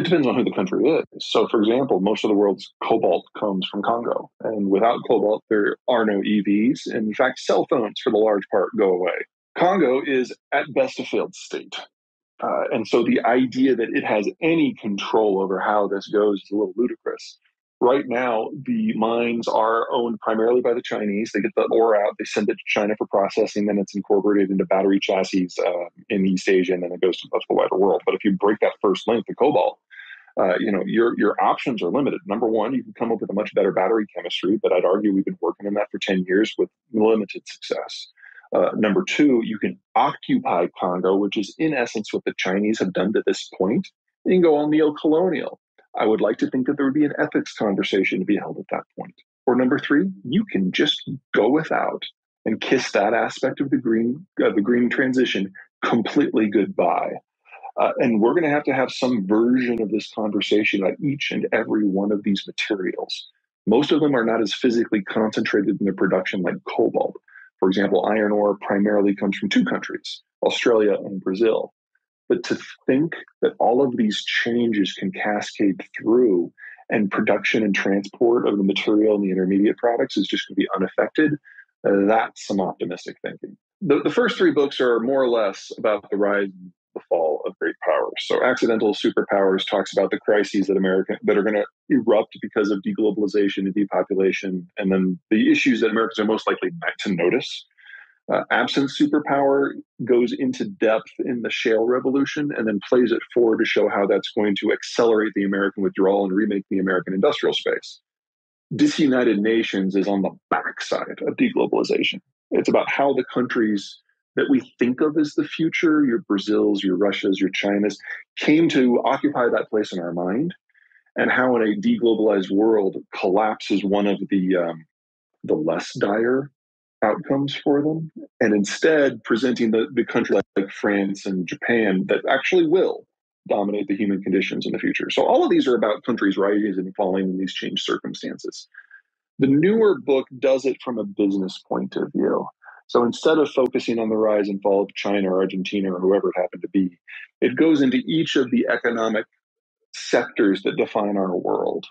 It depends on who the country is. So, for example, most of the world's cobalt comes from Congo. And without cobalt, there are no EVs. And in fact, cell phones, for the large part, go away. Congo is at best a failed state. Uh, and so the idea that it has any control over how this goes is a little ludicrous. Right now, the mines are owned primarily by the Chinese. They get the ore out, they send it to China for processing, then it's incorporated into battery chassis uh, in East Asia, and then it goes to the wider world. But if you break that first link, the cobalt, uh, you know your your options are limited. Number one, you can come up with a much better battery chemistry, but I'd argue we've been working on that for ten years with limited success. Uh, number two, you can occupy Congo, which is in essence what the Chinese have done to this point. You can go on neo-colonial. I would like to think that there would be an ethics conversation to be held at that point. Or number three, you can just go without and kiss that aspect of the green uh, the green transition completely goodbye. Uh, and we're going to have to have some version of this conversation on each and every one of these materials. Most of them are not as physically concentrated in their production like cobalt. For example, iron ore primarily comes from two countries, Australia and Brazil. But to think that all of these changes can cascade through and production and transport of the material and the intermediate products is just going to be unaffected, that's some optimistic thinking. The, the first three books are more or less about the rise the fall of great powers. So accidental superpowers talks about the crises that America that are going to erupt because of deglobalization and depopulation, and then the issues that Americans are most likely not to notice. Uh, absent superpower goes into depth in the shale revolution and then plays it forward to show how that's going to accelerate the American withdrawal and remake the American industrial space. Disunited Nations is on the backside of deglobalization. It's about how the countries that we think of as the future, your Brazils, your Russias, your Chinas, came to occupy that place in our mind, and how in a deglobalized world, collapse is one of the um, the less dire outcomes for them, and instead presenting the, the country like, like France and Japan that actually will dominate the human conditions in the future. So all of these are about countries rising and falling in these changed circumstances. The newer book does it from a business point of view. So instead of focusing on the rise and fall of China or Argentina or whoever it happened to be, it goes into each of the economic sectors that define our world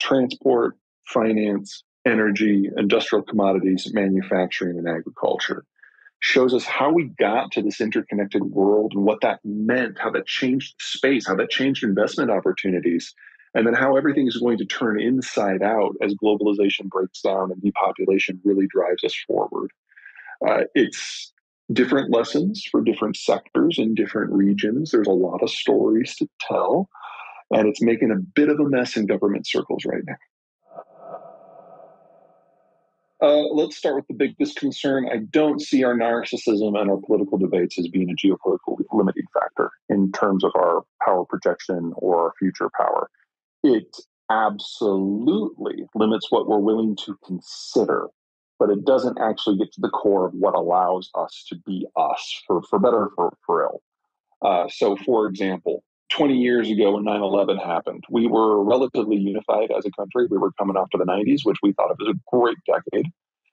transport, finance, energy, industrial commodities, manufacturing, and agriculture. Shows us how we got to this interconnected world and what that meant, how that changed space, how that changed investment opportunities, and then how everything is going to turn inside out as globalization breaks down and depopulation really drives us forward. Uh, it's different lessons for different sectors in different regions. There's a lot of stories to tell, and it's making a bit of a mess in government circles right now. Uh, let's start with the biggest concern. I don't see our narcissism and our political debates as being a geopolitical limiting factor in terms of our power projection or our future power. It absolutely limits what we're willing to consider but it doesn't actually get to the core of what allows us to be us for, for better for, for ill. Uh, so, for example, 20 years ago when 9 11 happened, we were relatively unified as a country. We were coming off to the 90s, which we thought of as a great decade.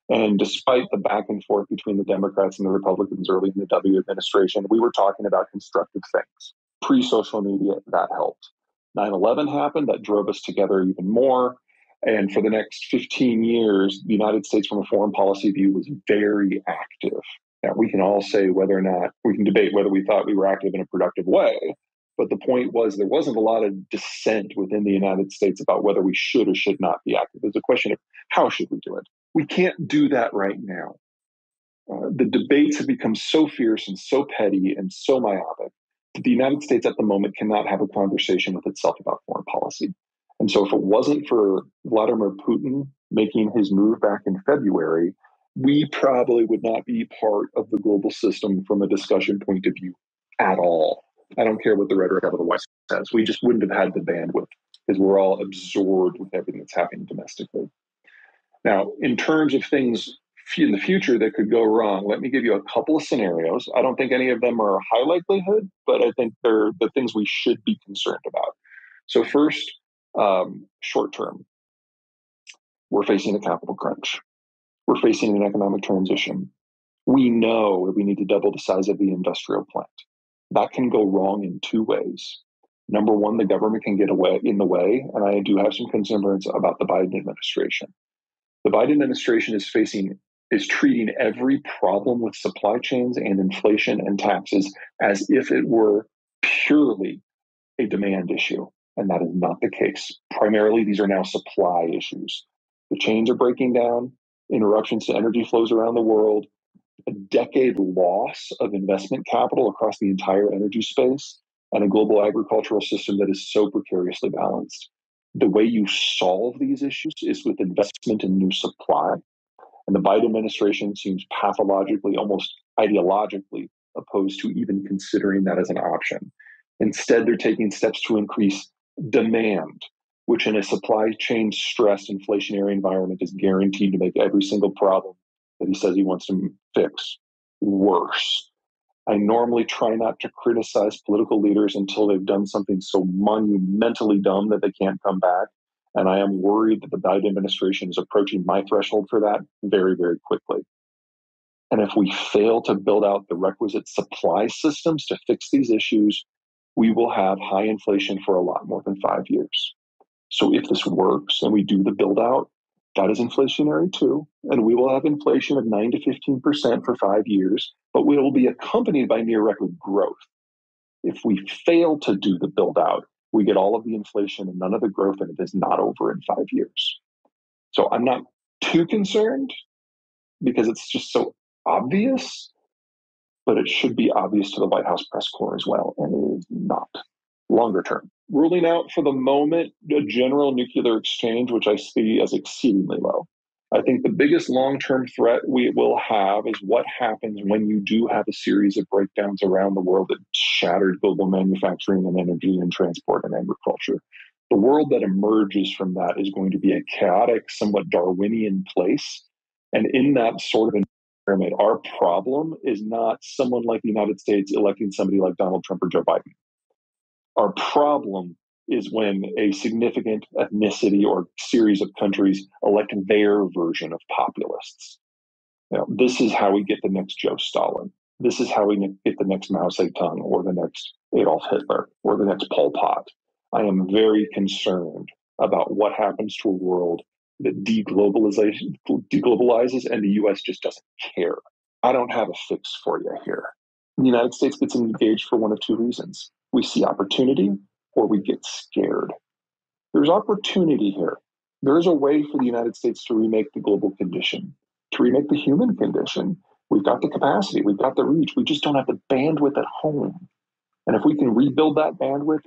And despite the back and forth between the Democrats and the Republicans early in the W administration, we were talking about constructive things. Pre social media, that helped. 9 11 happened, that drove us together even more. And for the next 15 years, the United States, from a foreign policy view, was very active. Now, we can all say whether or not we can debate whether we thought we were active in a productive way. But the point was, there wasn't a lot of dissent within the United States about whether we should or should not be active. It's a question of how should we do it? We can't do that right now. Uh, the debates have become so fierce and so petty and so myopic that the United States at the moment cannot have a conversation with itself about foreign policy. And so, if it wasn't for Vladimir Putin making his move back in February, we probably would not be part of the global system from a discussion point of view at all. I don't care what the rhetoric out of the West says. We just wouldn't have had the bandwidth because we're all absorbed with everything that's happening domestically. Now, in terms of things in the future that could go wrong, let me give you a couple of scenarios. I don't think any of them are high likelihood, but I think they're the things we should be concerned about. So, first, um, short term. We're facing a capital crunch. We're facing an economic transition. We know that we need to double the size of the industrial plant. That can go wrong in two ways. Number one, the government can get away in the way, and I do have some concerns about the Biden administration. The Biden administration is facing is treating every problem with supply chains and inflation and taxes as if it were purely a demand issue. And that is not the case. Primarily, these are now supply issues. The chains are breaking down, interruptions to energy flows around the world, a decade loss of investment capital across the entire energy space, and a global agricultural system that is so precariously balanced. The way you solve these issues is with investment in new supply. And the Biden administration seems pathologically, almost ideologically opposed to even considering that as an option. Instead, they're taking steps to increase demand, which in a supply chain stressed inflationary environment is guaranteed to make every single problem that he says he wants to fix worse. I normally try not to criticize political leaders until they've done something so monumentally dumb that they can't come back. And I am worried that the Biden administration is approaching my threshold for that very, very quickly. And if we fail to build out the requisite supply systems to fix these issues, we will have high inflation for a lot more than five years. So if this works and we do the build out, that is inflationary too. And we will have inflation of 9 to 15% for five years, but we will be accompanied by near record growth. If we fail to do the build out, we get all of the inflation and none of the growth, and it is not over in five years. So I'm not too concerned because it's just so obvious, but it should be obvious to the White House press corps as well, and it is not longer term. Ruling out for the moment a general nuclear exchange, which I see as exceedingly low. I think the biggest long term threat we will have is what happens when you do have a series of breakdowns around the world that shattered global manufacturing and energy and transport and agriculture. The world that emerges from that is going to be a chaotic, somewhat Darwinian place. And in that sort of environment, our problem is not someone like the United States electing somebody like Donald Trump or Joe Biden. Our problem is when a significant ethnicity or series of countries elect their version of populists. Now, this is how we get the next Joe Stalin. This is how we get the next Mao Zedong or the next Adolf Hitler or the next Pol Pot. I am very concerned about what happens to a world that deglobalization deglobalizes and the US just doesn't care. I don't have a fix for you here. The United States gets engaged for one of two reasons we see opportunity or we get scared. There's opportunity here. There is a way for the United States to remake the global condition, to remake the human condition. We've got the capacity, we've got the reach, we just don't have the bandwidth at home. And if we can rebuild that bandwidth,